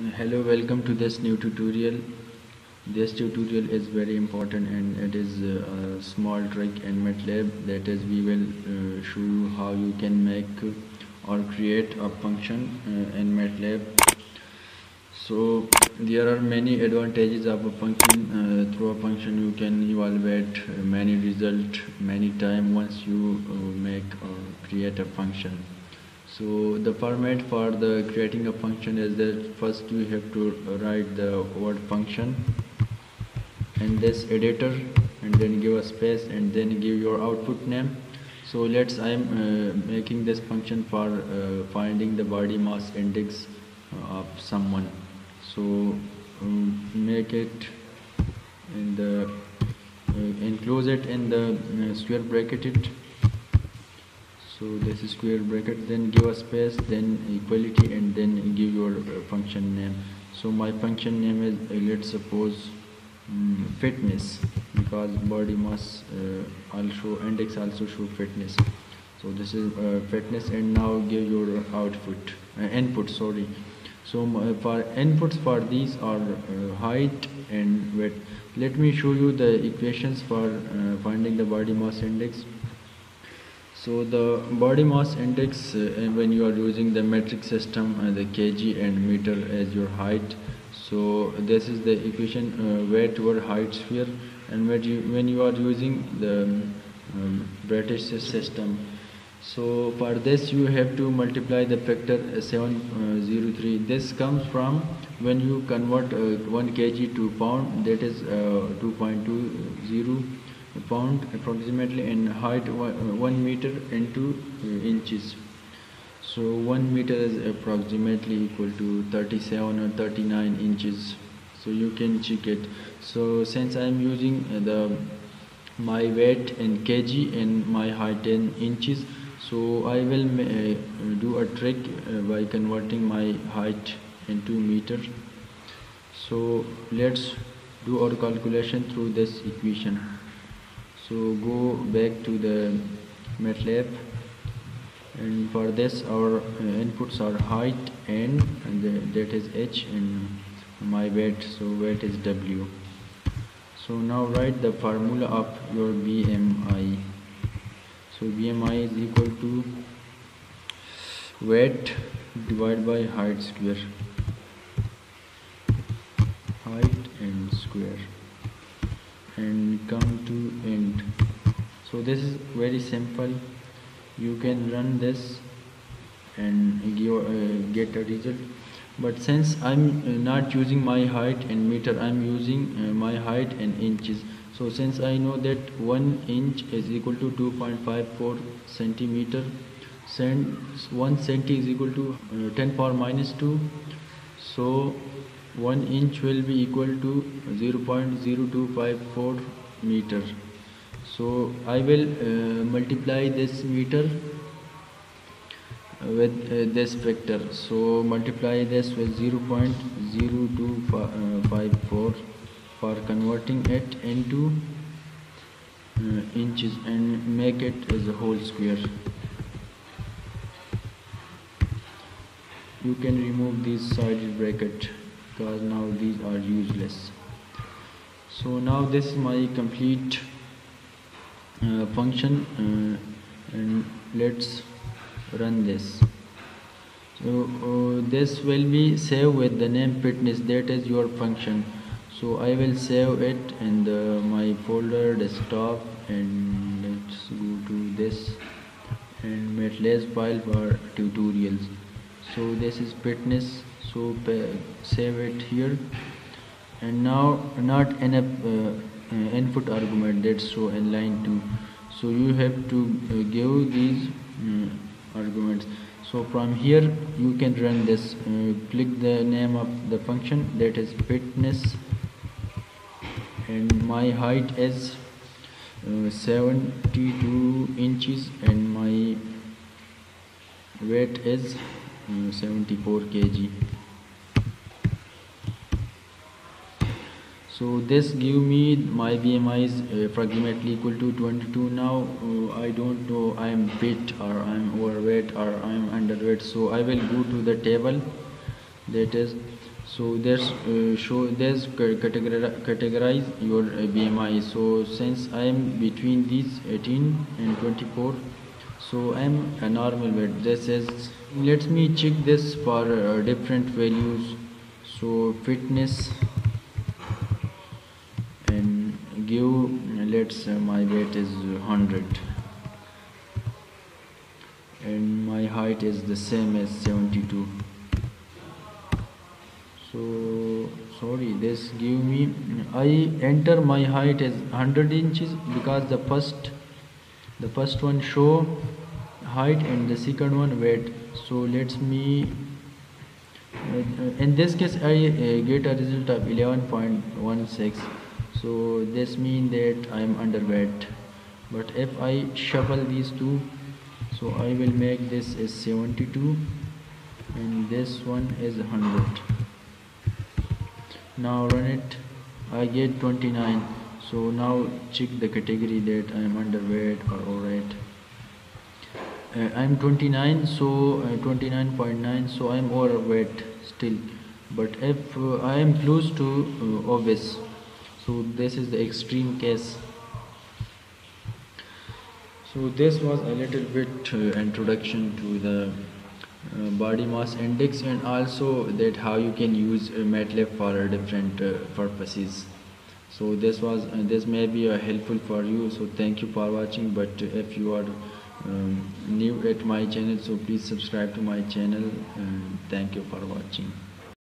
Hello welcome to this new tutorial. This tutorial is very important and it is uh, a small trick in MATLAB. That is we will uh, show you how you can make or create a function uh, in MATLAB. So there are many advantages of a function. Uh, through a function you can evaluate many result many time once you make or create a function so the format for the creating a function is that first you have to write the word function and this editor and then give a space and then give your output name. So let's I'm uh, making this function for uh, finding the body mass index of someone. So um, make it in the uh, enclose it in the uh, square bracket it so this is square bracket then give a space then equality and then give your uh, function name. So my function name is uh, let's suppose um, fitness because body mass uh, also index also show fitness. So this is uh, fitness and now give your output uh, input sorry. So uh, for inputs for these are height and weight let me show you the equations for finding the body mass index so the body mass index uh, when you are using the metric system uh, the kg and meter as your height. So this is the equation uh, weight over height square and when you, when you are using the um, British system. So for this you have to multiply the factor uh, 703 uh, this comes from when you convert uh, 1 kg to pound that is 2.20 pound approximately and height uh, 1 meter into uh, inches. So 1 meter is approximately equal to 37 or 39 inches. So you can check it. So since I am using uh, the my weight in kg and my height in inches so I will uh, do a trick uh, by converting my height into meter. So let's do our calculation through this equation so go back to the MATLAB. And for this our uh, inputs are height n and the, that is h and my weight so weight is w. So now write the formula of your BMI so BMI is equal to weight divided by height square. Height and square and come to end. So this is very simple. You can run this and give, uh, get a result. But since I'm uh, not using my height in meter I'm using uh, my height in inches. So since I know that 1 inch is equal to 2.54 centimeter since 1 centi is equal to uh, 10 power minus 2 so 1 inch will be equal to 0.0254 meter. So I will uh, multiply this meter with uh, this vector. So multiply this with 0.0254 for converting it into uh, inches and make it as a whole square. You can remove this side bracket because now these are useless. So now this is my complete uh, function uh, and let's run this. So uh, this will be saved with the name fitness. That is your function. So I will save it in the my folder desktop and let's go to this and MATLAB file for tutorials. So this is fitness so save it here. And now not enough uh, uh, input argument that's so in line 2 so you have to uh, give these uh, arguments. So from here you can run this uh, click the name of the function that is fitness. And my height is uh, 72 inches and my weight is 74 kg so this give me my BMI is uh, approximately equal to 22 now. Uh, I don't know I am fit or I am overweight or I am underweight. So I will go to the table. That is so there's uh, show there's categorize, your uh, BMI so since I am between these 18 and 24 so I am a normal weight. This is let me check this for uh, different values. So fitness give let's uh, my weight is 100 and my height is the same as 72 so sorry this give me I enter my height as 100 inches because the first the first one show height and the second one weight. So let's me uh, in this case I uh, get a result of 11.16 so this means that I am underweight but if I shuffle these two so I will make this as 72 and this one is 100 now run it. I get 29 so now check the category that I am underweight or alright. Uh, I am 29 so uh, 29.9 so I am overweight still. But if uh, I am close to uh, obese so this is the extreme case. So this was a little bit uh, introduction to the uh, body mass index and also that how you can use uh, MATLAB for different uh, purposes. So this was uh, this may be uh, helpful for you. So thank you for watching. But if you are um, new at my channel so please subscribe to my channel thank you for watching